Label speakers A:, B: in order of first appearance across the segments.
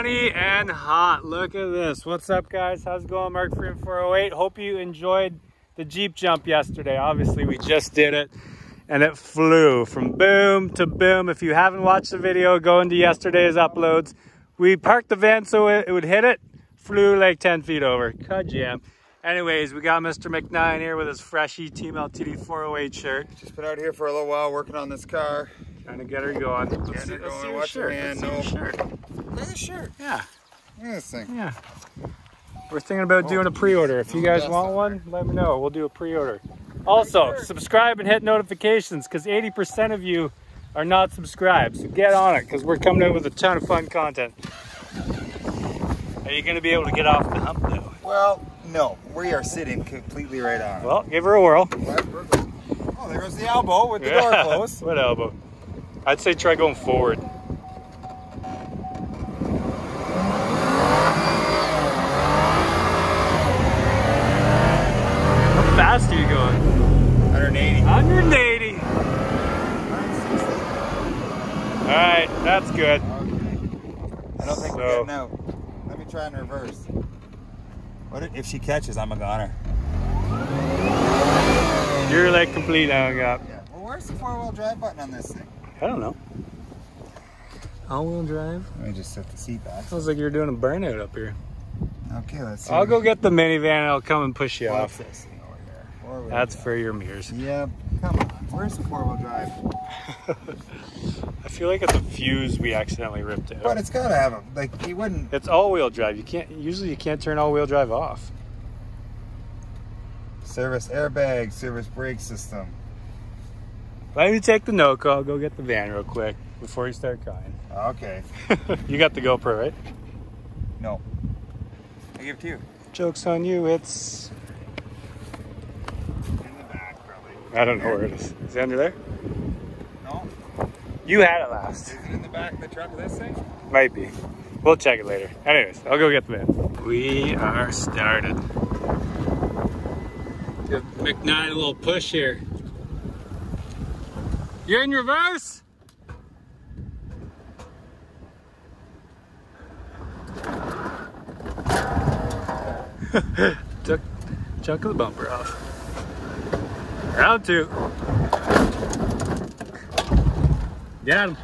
A: Sunny and hot. Look at this. What's up, guys? How's it going? Mark Freeman 408. Hope you enjoyed the Jeep jump yesterday. Obviously, we just did it and it flew from boom to boom. If you haven't watched the video, go into yesterday's uploads. We parked the van so it, would hit it, flew like 10 feet over. Cut jam. Anyways, we got Mr. McNine here with his freshy Team LTD 408 shirt.
B: Just been out here for a little while working on this car.
A: Trying to get her going. Let's see, let's see your shirt. Let's see shirt.
B: At this shirt.
A: Yeah.
B: Look at this thing.
A: Yeah. We're thinking about doing a pre-order. If you guys want one, let me know. We'll do a pre-order. Also, subscribe and hit notifications because 80% of you are not subscribed. So get on it because we're coming out with a ton of fun content. Are you going to be able to get off the hump though?
B: Well, no. We are sitting completely right on it.
A: Well, give her a whirl.
B: Oh, there goes the elbow with the yeah. door closed.
A: what elbow? I'd say try going forward. How fast are you going?
B: 180.
A: 180. All right, that's good. Okay.
B: I don't think so, we're getting out. Let me try and reverse. What if she catches? I'm a goner.
A: You're like complete hung up.
B: Yeah. Well, where's the four-wheel drive button on this thing?
A: I don't know. All-wheel drive?
B: Let me just set the seat back.
A: Sounds like you're doing a burnout up here.
B: Okay, let's see.
A: I'll go get the minivan and I'll come and push you
B: What's
A: off.
B: this thing over
A: here? That's for your mirrors.
B: Yep. Where's the four-wheel drive?
A: I feel like it's a fuse we accidentally ripped out.
B: But it's gotta have a like you wouldn't.
A: It's all-wheel drive. You can't usually you can't turn all-wheel drive off.
B: Service airbag, service brake system.
A: Let me take the NOCO. I'll go get the van real quick before you start crying.
B: Okay.
A: you got the GoPro, right?
B: No. I give it to you.
A: Joke's on you. It's...
B: In the back, probably.
A: I don't know where it is. Is it under there?
B: No.
A: You had it last.
B: Is it in the back of the truck of this thing?
A: Might be. We'll check it later. Anyways, I'll go get the van. We are started. Give McKnight a little push here. You're in reverse? Took chunk of the bumper off. Round two. Got him.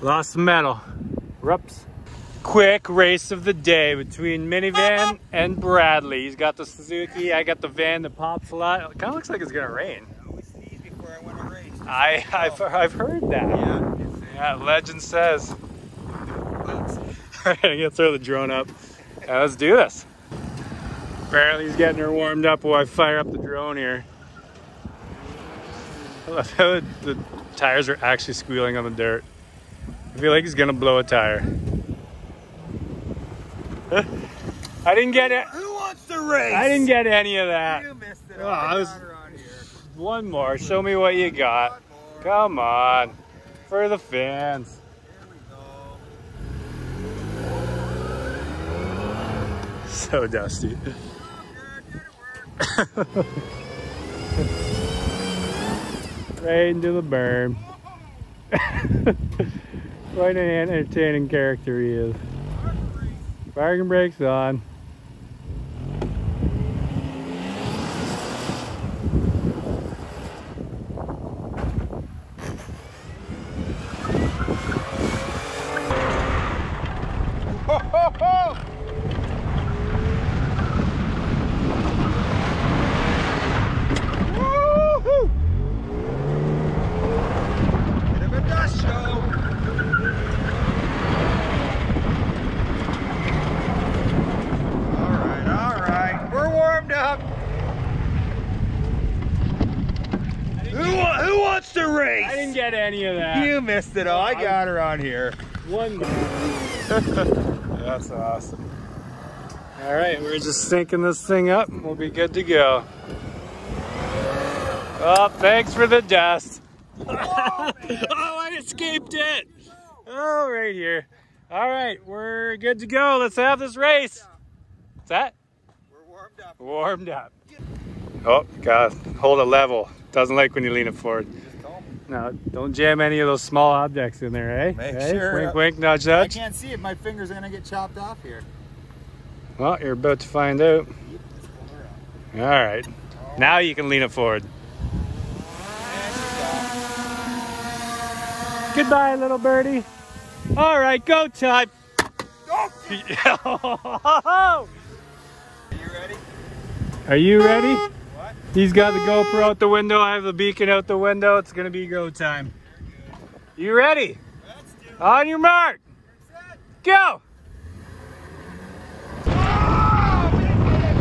A: Lost the metal. Whoops quick race of the day between minivan and Bradley. He's got the Suzuki, I got the van that pops a lot. It kind of looks like it's gonna rain. I, I've, I've heard that.
B: Yeah.
A: Yeah, legend says. Alright, I'm gonna throw the drone up. Yeah, let's do this. Apparently he's getting her warmed up while I fire up the drone here. I love the, the tires are actually squealing on the dirt. I feel like he's gonna blow a tire. I didn't get it.
B: Who wants to race?
A: I didn't get any of that.
B: You missed it.
A: Oh, I was, one more. Show me what you got. Come on. For the fans. So dusty. right into the berm. what an entertaining character he is. Parking brakes on. I any of that.
B: You missed it all. I got her on here.
A: One That's awesome. All right, we're just syncing this thing up. We'll be good to go. Oh, thanks for the dust. oh, I escaped it. Oh, right here. All right, we're good to go. Let's have this race. What's that?
B: We're warmed up.
A: Warmed up. Oh, God, hold a level. Doesn't like when you lean it forward. Now, don't jam any of those small objects in there, eh?
B: Make
A: Eh?
B: sure.
A: Wink, wink, nudge, nudge.
B: I can't see it. My fingers are gonna get chopped off here.
A: Well, you're about to find out. All right. Now you can lean it forward.
B: And she's gone.
A: Goodbye, little birdie. All right, go time.
B: Oh, are you ready?
A: Are you ready? He's got the GoPro out the window. I have the beacon out the window. It's gonna be go time. You ready?
B: Let's do it.
A: On your mark. Go.
B: Oh, big hit.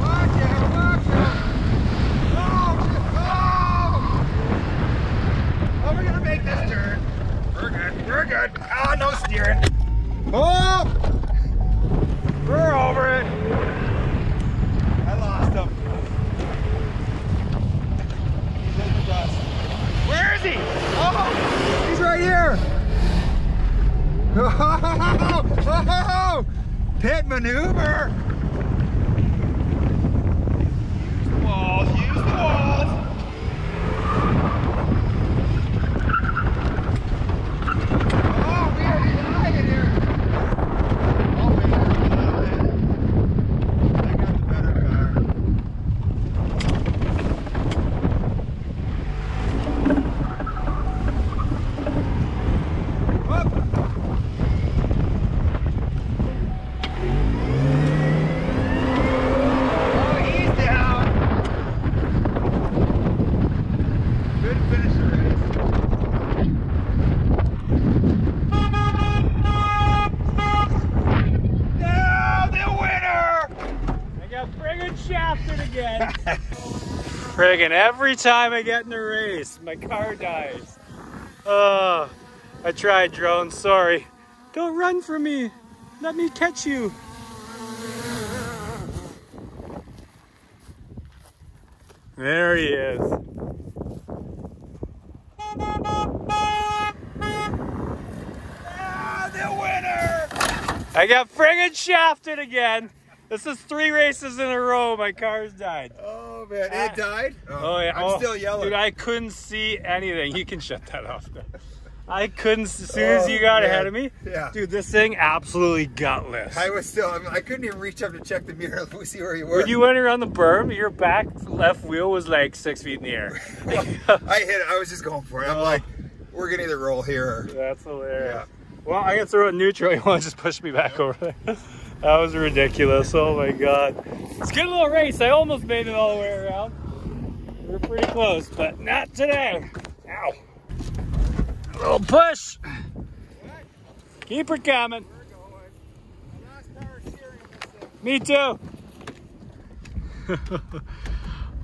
B: Watch out, watch out. Oh, oh. Oh, we're gonna make this turn. We're good, we're good. Ah, no steering. Oh! We're over it. I lost him. He's in the dust. Where is he? Oh, he's right here. Oh, pit maneuver. Use the walls, use the walls. Oh, we are flying here. Oh, man, I got the better car. Up. Oh, he's down. Good finish the race. Now the winner!
A: I got friggin' shafted again. Friggin' every time I get in a race, my car dies. Oh, I tried drone, sorry. Don't run from me. Let me catch you. There he is.
B: Ah, the winner!
A: I got friggin' shafted again. This is three races in a row. My car's died.
B: Oh man, it ah. died.
A: Oh, oh yeah,
B: I'm
A: oh,
B: still yellow.
A: Dude, I couldn't see anything. You can shut that off. Now. I couldn't. As soon as you oh, got
B: Oh,
A: ahead of me,
B: Yeah.
A: dude, this thing absolutely gutless.
B: I was still. I, mean, I couldn't even reach up to check the mirror to see where you were.
A: when you went around the berm, your back left wheel was like six feet in the air.
B: I hit it. I was just going for it. I'm
A: Oh.
B: like, we're gonna either roll here or.
A: That's hilarious.
B: Yeah.
A: Well, I can throw it neutral. You want to just push me back over there? That was ridiculous. Oh my god. It's a good little race. I almost made it all the way around. We're pretty close, but not today. Ow. A little push. Keep her coming. Me too.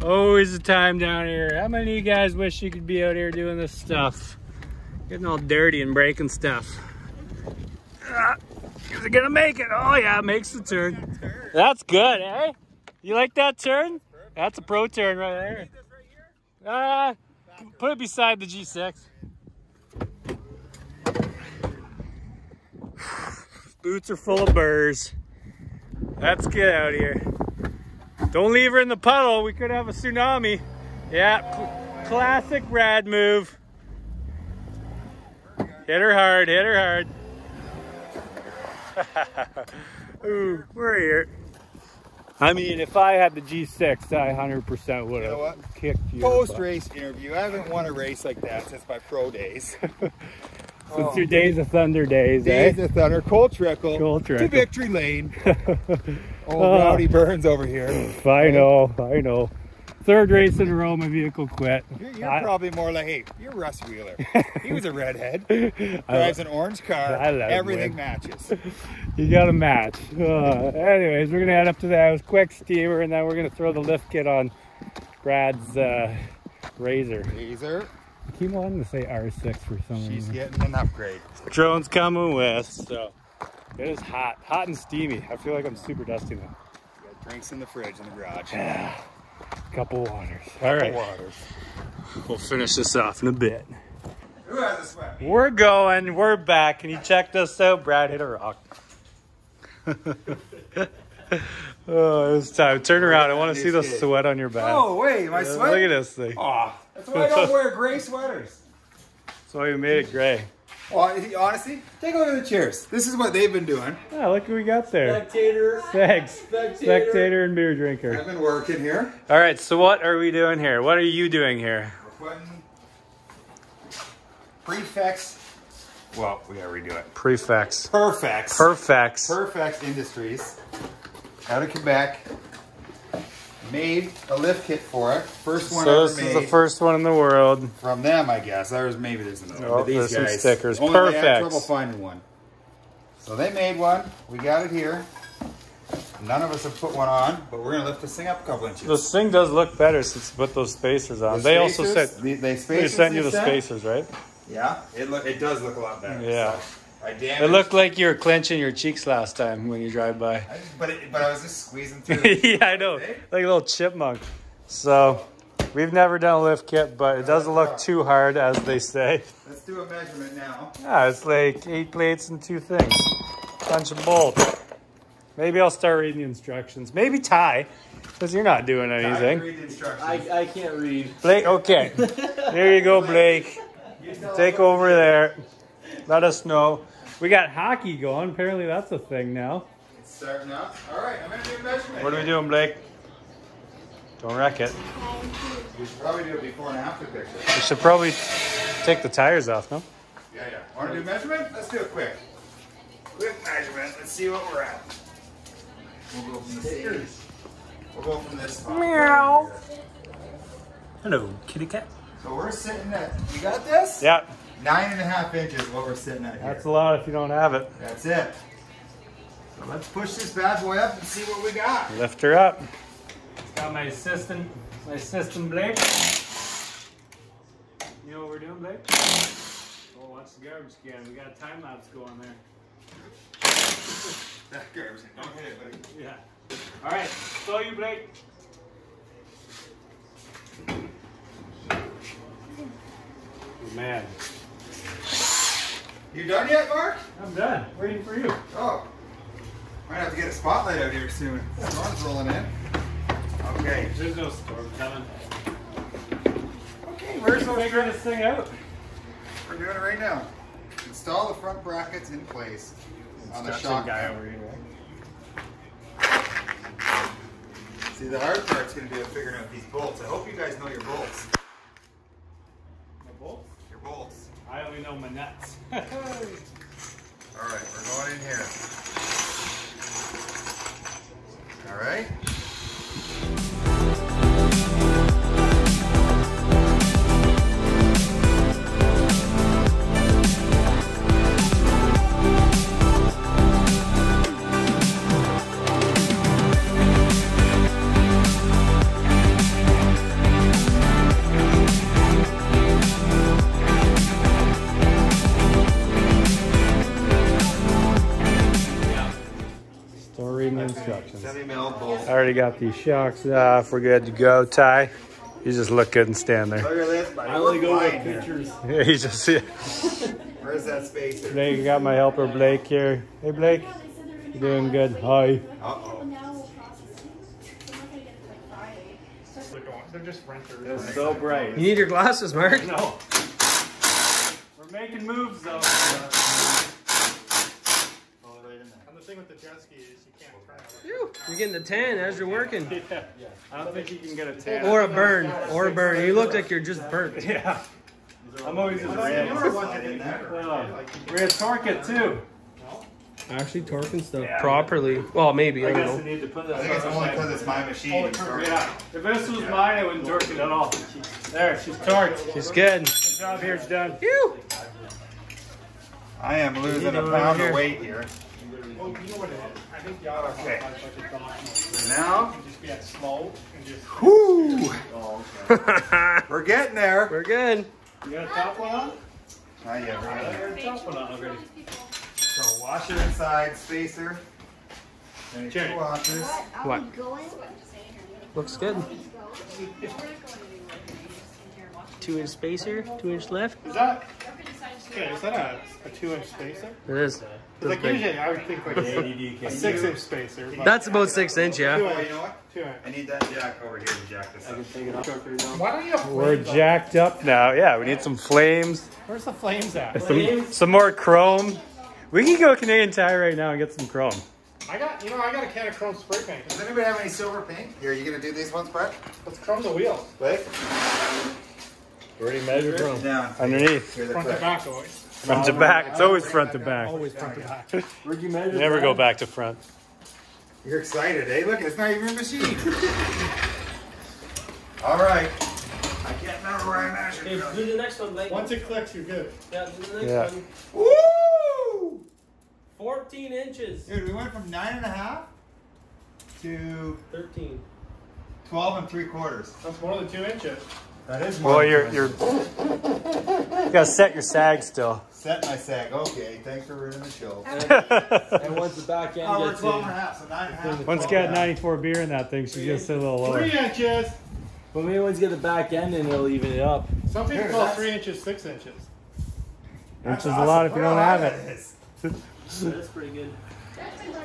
A: Always a time down here. How many of you guys wish you could be out here doing this stuff? Getting all dirty and breaking stuff. Ah, is it gonna make it? Oh yeah, makes the turn. That's good, eh? You like that turn? That's a pro turn right there. Ah, put it beside the G6. Boots are full of burrs. Let's get out of here. Don't leave her in the puddle. We could have a tsunami. Yeah, cl- classic rad move. Hit her hard, hit her hard. Ooh, we're here. I mean, if I had the G6, I 100% would
B: You know
A: have kicked you.
B: Post race interview. I haven't won a race like that since my pro days.
A: Since your days of thunder days,
B: Days
A: eh?
B: of Thunder, Cole Trickle,
A: Cole
B: to Victory Lane. Old
A: Oh.
B: Rowdy Burns over here.
A: I know, I know. Third race in a row, my vehicle quit.
B: You're, you're
A: I-
B: probably more like, hey, you're Russ Wheeler. He was a redhead. Drives an orange car.
A: Him
B: Everything
A: win.
B: matches.
A: You got a match. Uh, anyways, we're gonna head up to the house, quick steamer, and then we're gonna throw the lift kit on Brad's uh, Razor.
B: Laser.
A: I keep wanting to say R6 for some
B: She's
A: reason.
B: getting an upgrade.
A: Drone's coming with, so it is hot, hot and steamy. I feel like I'm super dusty now.
B: Got drinks in the fridge in the garage.
A: Couple waters. All right,
B: Waters.
A: we'll finish this off in a bit.
B: Who has a sweat?
A: We're going. We're back. Can you check this out? Brad hit a rock. oh, it's time. Turn around. I want to see the sweat on your back.
B: Oh, wait, my sweat?
A: Look at this thing.
B: Aw, That's why I don't wear gray sweaters.
A: That's why we made it gray.
B: Well, honestly, take a look at the chairs. This is what they've been doing.
A: Yeah, look who we got there.
C: Spectator.
A: Thanks.
C: Spectator.
A: Spectator and beer drinker.
B: I've been working here.
A: All right, so what are we doing here? What are you doing here?
B: We're putting prefects. Well, we gotta redo it.
A: Prefects.
B: Perfex.
A: Perfex.
B: Perfex Industries out of Quebec. Made a lift kit for it. First one
A: So this
B: made
A: is the first one in the world.
B: from them, I guess. There was maybe there's another.
A: Oh, there's some
B: guys
A: stickers.
B: Only They had
A: Perfect.
B: trouble finding one. So they made one. We got it here. None of us have put one on, but we're gonna lift this thing up a couple inches.
A: This thing does look better since you put those spacers on.
B: The
A: they also
B: spacers-
A: said
B: the, they
A: they sent you the
B: sent?
A: spacers, right?
B: Yeah, it look it does look a lot better.
A: Yeah.
B: So I damaged.
A: It looked like you were clenching your cheeks last time when you drive by.
B: I just- but it, but I was just squeezing through.
A: yeah, I know. Like a little chipmunk. So we've never done a lift kit, but it doesn't look too hard as they say.
B: Let's do a measurement now.
A: Yeah, it's like eight plates and two things. Bunch of bolts. Maybe I'll start reading the instructions. Maybe Ty, because you're not doing
B: I
A: anything.
B: read the instructions.
C: I, I can't read.
A: Blake, okay. Here you go, Blake. Take over there. Let us know. We got hockey going. Apparently that's a thing now.
B: It's starting up. All right, I'm gonna do a measurement.
A: What are we doing, Blake? Don't wreck it.
B: We should probably do a before and after picture.
A: We should probably take the tires off, no?
B: Yeah, yeah. Want to do measurement? Let's do it quick. Quick measurement. Let's see what we're at. We'll go from this. We'll go from this.
A: Meow. Hello, kitty cat.
B: So we're sitting at. You got this?
A: Yeah,
B: Nine and a half inches. What we're sitting at here.
A: that's a lot if you don't have it.
B: That's it. So let's push this bad boy up and see what we got.
A: Lift her up. Got my assistant, my assistant Blake. You know what we're doing, Blake? Oh, watch the garbage can. We got a time lapse going there.
B: That garbage. Don't hit it, buddy.
A: Yeah. All right, so you, Blake. Good man.
B: You done yet, Mark?
A: I'm done. Waiting for you.
B: Oh. Might have to get a spotlight out here soon. Storm's rolling in. Okay.
A: There's no storm coming.
B: Okay, where's
A: We're
B: those
A: figuring this thing out.
B: We're doing it right now. Install the front brackets in place on the shock
A: guy over here.
B: See, the hard part's going to be figuring out these bolts. I hope you guys know your bolts.
A: My bolts?
B: Your bolts.
A: I know my nuts.
B: All right, we're going in here. All right.
A: Got these shocks off. We're good to go. Ty, you just look good and stand there.
B: Look at this.
C: I only go with pictures.
A: Yeah, you just see it.
B: Where's that spacer?
A: Blake, you got my helper Blake here. Hey Blake, You're doing good? Hi.
B: Uh-oh.
A: They're just renters.
C: It's so bright. You need your glasses, Mark.
A: No. We're making moves though.
D: And the thing with the jet
C: You're getting a tan as you're working.
A: Yeah. I don't think you can get a tan.
C: Or a burn. Or a burn. You look like you're just burnt.
A: Yeah. I'm always just red.
B: You were one that did that.
A: Uh, We're gonna torque it too.
C: Actually torquing stuff
A: Yeah.
C: properly. Well, maybe. I
A: I
C: don't
A: guess I need to put this
B: I think it's
A: on
B: only
A: my-
B: because it's my machine. It's.
A: Yeah. If this was mine, I wouldn't torque it at all. There, she's torqued.
C: She's good.
A: Good job here's done.
C: Phew.
B: I am losing a pound of weight here.
D: Well, you know what it is? I think the auto
B: Okay.
D: has like a document.
B: Now,
D: Just be at slow and just.
B: whoo, we're getting there.
C: We're good.
A: You got a top one on?
B: Not yet. we're
A: I got a top one on already.
B: So washer inside spacer. And
A: Check.
B: two washers.
C: What? Looks good. Two inch spacer, two inch left.
A: Is that
D: Okay, is that a, a two inch spacer?
C: It is.
D: 'Cause, Like usually I would think like a, a six inch spacer.
C: That's about six inch, yeah.
B: Oh,
D: inch.
B: you know what?
D: Two inch.
B: I need that jack over here to jack this up.
D: Why don't you have
A: We're jacked up now. Yeah, we need some flames,
D: Where's the flames at?
A: some, some more chrome. We can go Canadian Tire right now and get some chrome.
D: I got, you know, I got a can of chrome spray paint.
B: Does anybody have any silver paint? Here, you gonna do these ones, Brett?
D: Let's chrome the wheels.
B: Blake?
A: Already measured
B: Sit down.
A: Underneath.
B: Here,
D: Front to back always.
A: Front to back. It's always front to back.
D: Always front to back.
C: Where'd you measure?
A: Never go back to front.
B: You're excited, eh? Look, it's not even a machine. All right. I can't remember where I measured.
C: Okay,
B: from.
C: do the next one, Blake.
D: Once it clicks, you're good.
C: Yeah, do the next
A: Yeah.
C: one.
B: Woo!
C: 14 inches.
B: Dude, we went from nine and a half to
C: 13.
B: 12 and three quarters.
D: That's more than two inches.
B: That is more
A: Well, you're you're you gotta set your sag still.
B: Set my sag. Okay, thanks for ruining the show.
C: And once the back end
B: Oh, we're
C: gets
B: 12
C: in.
B: and a half, so nine and a half.
A: Once you got 94 beer in that thing, she's gonna sit a little lower.
D: Three inches.
C: But maybe once you get the back end in, it'll even it up.
D: Some people
B: Here,
D: call
B: that's-
D: three inches six inches.
A: Which is a lot if you don't have it.
C: That's pretty good.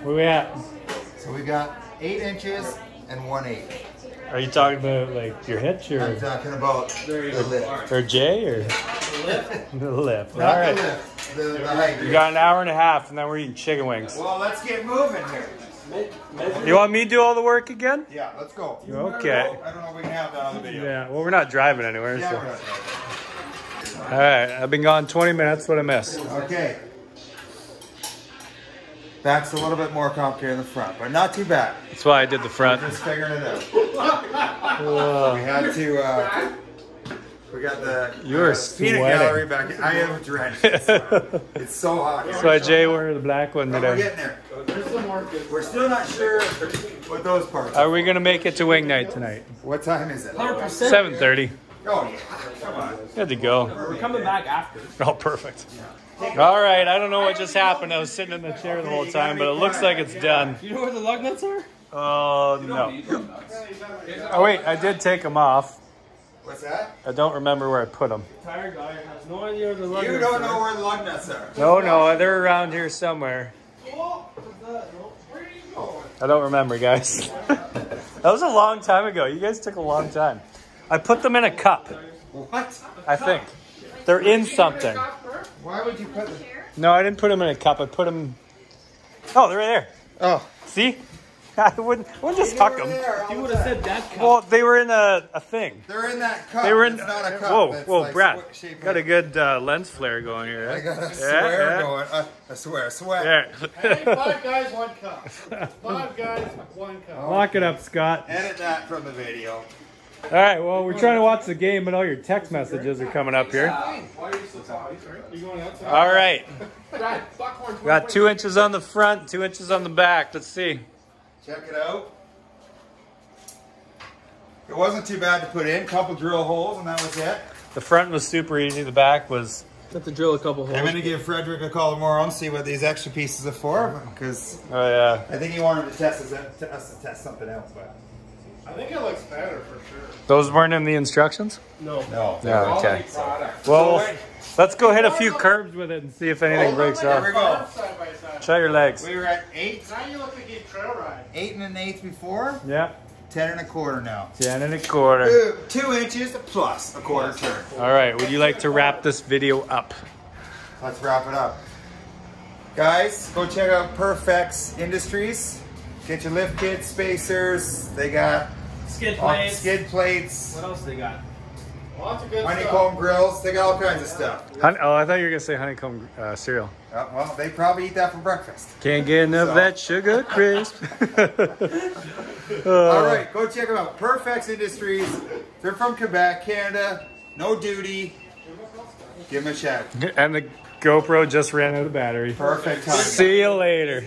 A: Where we at?
B: So we got eight inches and one eighth.
A: Are you talking about like your hitch
B: I'm
A: or
B: talking about the lift.
A: or Jay or the lift? All
B: Not the lift, the, the height.
A: You got an hour and a half, and then we're eating chicken wings.
B: Well, let's get moving here.
C: Measure.
A: You want me to do all the work again?
B: Yeah, let's go.
A: Okay.
B: I don't know if we can have that on the video.
A: Yeah. Well, we're not driving anywhere.
B: Yeah,
A: So.
B: we're not.
A: All right. I've been gone 20 minutes. What I miss?
B: Okay. Back's a little bit more complicated in the front, but not too bad.
A: That's why I did the front.
B: Just figuring it out. We had to, uh, we got the
A: You're
B: uh, peanut
A: sweating.
B: gallery back. I am drenched. It's, it's so hot.
A: That's why Jay wore the black one
B: But we're getting there.
D: There's some more.
B: We're still not sure what those parts
A: Are
B: are.
A: we gonna make it to wing night tonight?
B: What time is it?
C: 100%.
A: 7:30.
B: Oh, yeah. Come on.
A: Good to go.
C: We're coming back after.
A: Oh, perfect. All right. I don't know what just happened. I was sitting in the chair the whole time, but it looks like it's done.
C: You know where the lug nuts are?
A: Oh no. Oh wait, I did take them off.
B: What's that?
A: I don't remember where I put them.
C: Tire guy has no idea where the lug
B: You don't know where the lug nuts are.
A: No, no, they're around here somewhere. I don't remember, guys. that was a long time ago. You guys took a long time. I put them in a cup,
B: What?
A: I think. They're in something.
B: Why would you put them?
A: No, I didn't put them in a cup. I put them. Oh, they're right there.
B: Oh.
A: See? I wouldn't, I wouldn't just tuck them.
C: You would have said that cup.
A: Well, they were in a, a thing.
B: They're in that cup.
A: They were in.
B: It's not a cup.
A: Whoa,
B: It's
A: whoa,
B: like
A: Brad.
B: squ- shaped
A: Got a good uh, lens flare going here.
B: I
A: eh?
B: got a
A: Yeah,
B: swear
A: yeah.
B: going. Uh, I swear, I swear.
A: There.
D: Hey, five guys, one cup. Five guys, one cup.
A: Lock it up, Scott.
B: Edit that from the video.
A: All right, well, we're trying to watch the game, but all your text messages are coming up here.
D: You going outside?
A: All right.
D: Brad,
A: Got two inches on the front, two inches on the back. Let's see.
B: Check it out. It wasn't too bad to put in. Couple drill holes, and that was it.
A: The front was super easy. The back was.
C: Have to drill a couple holes.
B: I'm gonna give Frederick a call tomorrow and see what these extra pieces are for, because
A: Oh yeah.
B: I think he wanted to test us, to us to test something else, but
D: I think it looks better for sure.
A: Those weren't in the instructions.
C: No.
B: no.
A: Yeah. Okay. Well,
B: So
A: let's go hit a few curves with it and see if anything breaks
B: There we
A: off.
B: go.
D: Side by side.
A: Try your legs.
B: We were at eight,
D: Now you look like you trail ride.
B: eight and an eighth before.
A: Yeah.
B: Ten and a quarter now.
A: Ten and a quarter.
B: Two, two inches plus a quarter turn.
A: All right. Would you like to wrap this video up?
B: Let's wrap it up. Guys, go check out Perfex Industries. Get your lift kits, spacers. They got
C: Skid plates.
B: skid plates,
C: What else they got?
D: Lots of good
B: honeycomb grills. They got all kinds of stuff.
A: Hun- oh, I thought you were gonna say honeycomb uh, cereal.
B: Uh, well, they probably eat that for breakfast.
A: Can't get enough of that sugar crisp.
B: All right, go check them out. Perfex Industries. They're from Quebec, Canada. No duty. Give them a shout.
A: and the GoPro just ran out of battery.
B: Perfect time.
A: See you later.